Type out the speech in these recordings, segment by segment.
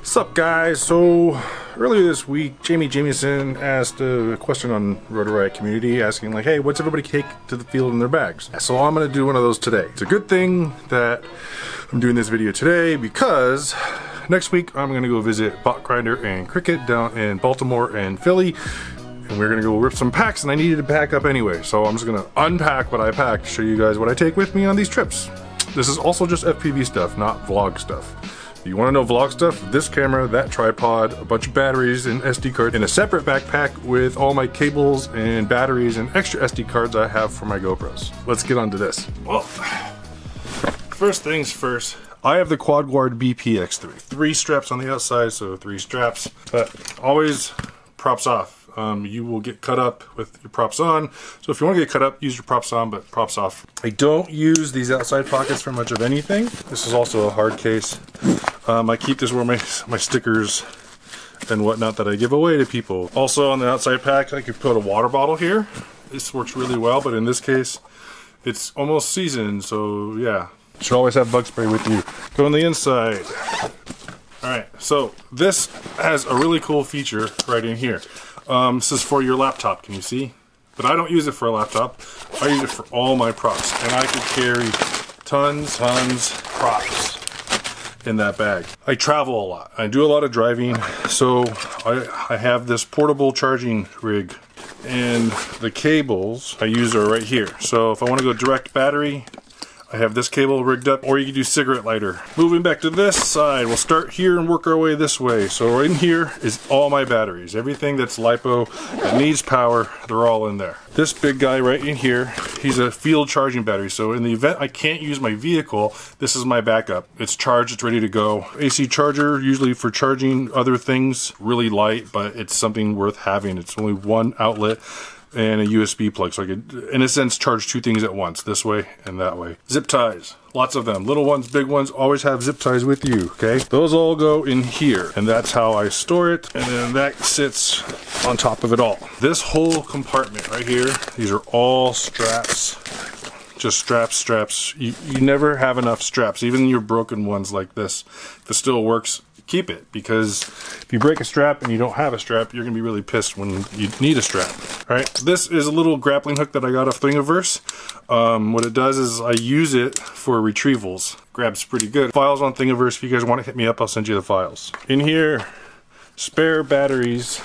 What's up guys? So earlier this week Jamie Jamieson asked a question on Rotor Riot community asking like hey what's everybody take to the field in their bags? So I'm gonna do one of those today. It's a good thing that I'm doing this video today because next week I'm gonna go visit Bot Grinder and Cricket down in Baltimore and Philly and we're gonna go rip some packs and I needed to pack up anyway so I'm just gonna unpack what I packed to show you guys what I take with me on these trips. This is also just FPV stuff not vlog stuff. You want to know vlog stuff, this camera, that tripod, a bunch of batteries and SD card, in a separate backpack with all my cables and batteries and extra SD cards I have for my GoPros. Let's get on to this. Well, first things first, I have the QuadGuard BPX3. Three straps on the outside, so three straps, but always props off um, you will get cut up with your props on. So if you want to get cut up, use your props on, but props off. I don't use these outside pockets for much of anything. This is also a hard case. Um, I keep this where my, my stickers and whatnot that I give away to people. Also on the outside pack, I could put a water bottle here. This works really well, but in this case, it's almost seasoned, so yeah. You Should always have bug spray with you. Go on the inside. All right, so this has a really cool feature right in here. Um, this is for your laptop, can you see? But I don't use it for a laptop. I use it for all my props. And I could carry tons, tons props in that bag. I travel a lot. I do a lot of driving. So I, I have this portable charging rig and the cables I use are right here. So if I want to go direct battery, I have this cable rigged up, or you can do cigarette lighter. Moving back to this side, we'll start here and work our way this way. So in here is all my batteries. Everything that's LiPo that needs power, they're all in there. This big guy right in here, he's a field charging battery. So in the event I can't use my vehicle, this is my backup. It's charged, it's ready to go. AC charger, usually for charging other things, really light, but it's something worth having. It's only one outlet and a USB plug. So I could, in a sense, charge two things at once, this way and that way. Zip ties, lots of them. Little ones, big ones, always have zip ties with you, okay? Those all go in here, and that's how I store it, and then that sits on top of it all. This whole compartment right here, these are all straps just straps, straps. You, you never have enough straps, even your broken ones like this. If it still works, keep it because if you break a strap and you don't have a strap, you're gonna be really pissed when you need a strap. All right, this is a little grappling hook that I got off Thingiverse. Um, what it does is I use it for retrievals. Grabs pretty good. Files on Thingiverse. If you guys want to hit me up, I'll send you the files. In here, spare batteries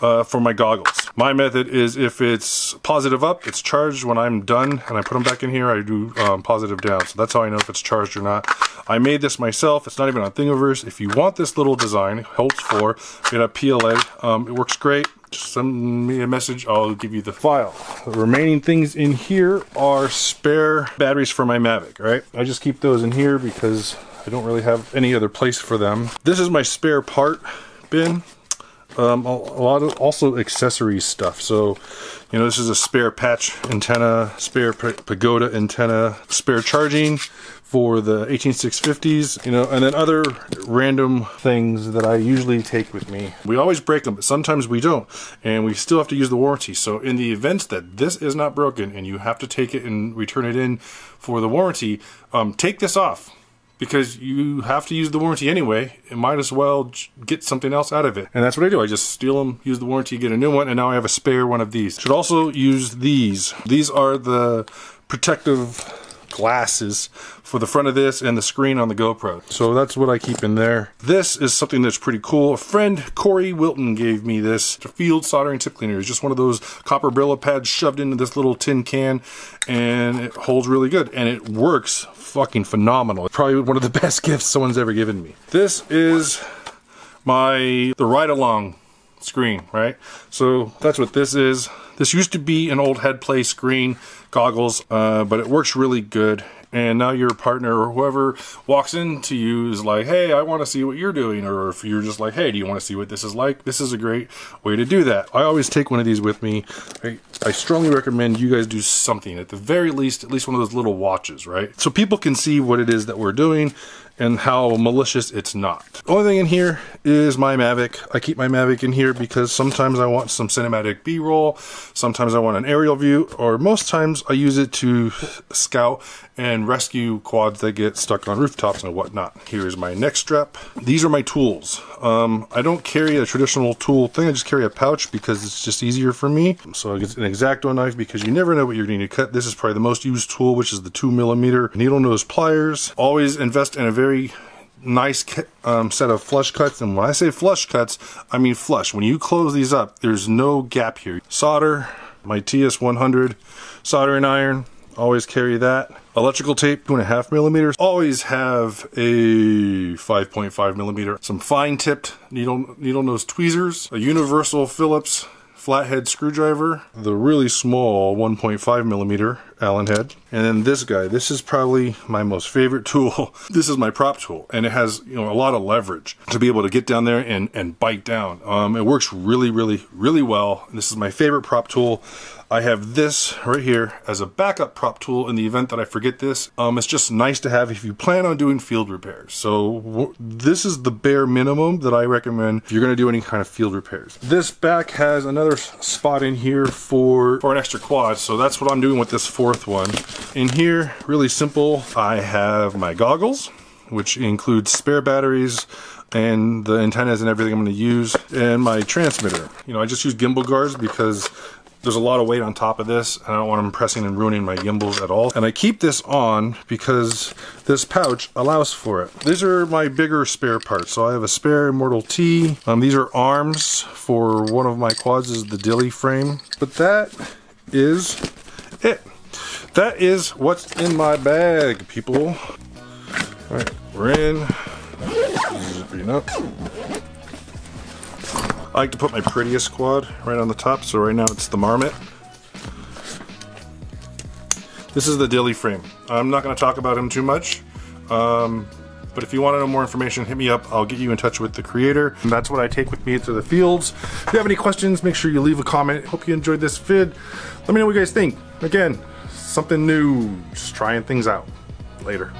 uh, for my goggles. My method is if it's positive up, it's charged. When I'm done and I put them back in here, I do um, positive down. So that's how I know if it's charged or not. I made this myself. It's not even on Thingiverse. If you want this little design, holds for, get a PLA. Um, it works great. Just send me a message. I'll give you the file. The remaining things in here are spare batteries for my Mavic, right? I just keep those in here because I don't really have any other place for them. This is my spare part bin um, a, a, lot of also accessory stuff. So, you know, this is a spare patch antenna, spare pagoda antenna, spare charging for the 18650s, you know, and then other random things that I usually take with me. We always break them, but sometimes we don't, and we still have to use the warranty. So in the event that this is not broken and you have to take it and return it in for the warranty, um, take this off because you have to use the warranty anyway. It might as well get something else out of it. And that's what I do. I just steal them, use the warranty, get a new one, and now I have a spare one of these. Should also use these. These are the protective glasses for the front of this and the screen on the GoPro. So that's what I keep in there. This is something that's pretty cool. A friend, Corey Wilton, gave me this. It's a field soldering tip cleaner. It's just one of those copper Brillo pads shoved into this little tin can and it holds really good and it works fucking phenomenal. Probably one of the best gifts someone's ever given me. This is my, the ride along screen, right? So that's what this is. This used to be an old headplay screen goggles, uh, but it works really good. And now your partner or whoever walks into you is like, hey, I want to see what you're doing. Or if you're just like, hey, do you want to see what this is like? This is a great way to do that. I always take one of these with me. I, I strongly recommend you guys do something. At the very least, at least one of those little watches, right? So people can see what it is that we're doing and how malicious it's not. The Only thing in here is my Mavic. I keep my Mavic in here because sometimes I want some cinematic B-roll, sometimes I want an aerial view, or most times I use it to scout and rescue quads that get stuck on rooftops and whatnot. Here's my neck strap. These are my tools. Um, I don't carry a traditional tool thing, I just carry a pouch because it's just easier for me. So I get an X-Acto knife because you never know what you're going to cut. This is probably the most used tool, which is the two millimeter needle nose pliers. Always invest in a very nice um, set of flush cuts. And when I say flush cuts, I mean flush. When you close these up, there's no gap here. Solder, my TS100 soldering iron, always carry that. Electrical tape, two and a half millimeters. Always have a 5.5 millimeter. Some fine tipped needle, needle nose tweezers, a universal Phillips flathead screwdriver, the really small 1.5 millimeter Allen head, and then this guy. This is probably my most favorite tool. this is my prop tool, and it has you know a lot of leverage to be able to get down there and and bite down. Um, it works really, really, really well. This is my favorite prop tool. I have this right here as a backup prop tool in the event that I forget this. Um, it's just nice to have if you plan on doing field repairs. So this is the bare minimum that I recommend if you're going to do any kind of field repairs. This back has another spot in here for, for an extra quad. So that's what I'm doing with this fourth one. In here, really simple, I have my goggles which includes spare batteries and the antennas and everything I'm going to use and my transmitter. You know, I just use gimbal guards because there's a lot of weight on top of this and I don't want them pressing and ruining my gimbals at all. And I keep this on because this pouch allows for it. These are my bigger spare parts. So I have a spare Immortal T. Um, these are arms for one of my quads is the Dilly frame. But that is it. That is what's in my bag, people. All right, we're in. Zipping up. I like to put my prettiest quad right on the top, so right now it's the Marmotte. This is the Dilly frame. I'm not going to talk about him too much, um, but if you want to know more information, hit me up. I'll get you in touch with the creator. And that's what I take with me to the fields. If you have any questions, make sure you leave a comment. Hope you enjoyed this vid. Let me know what you guys think. Again, something new, just trying things out. Later.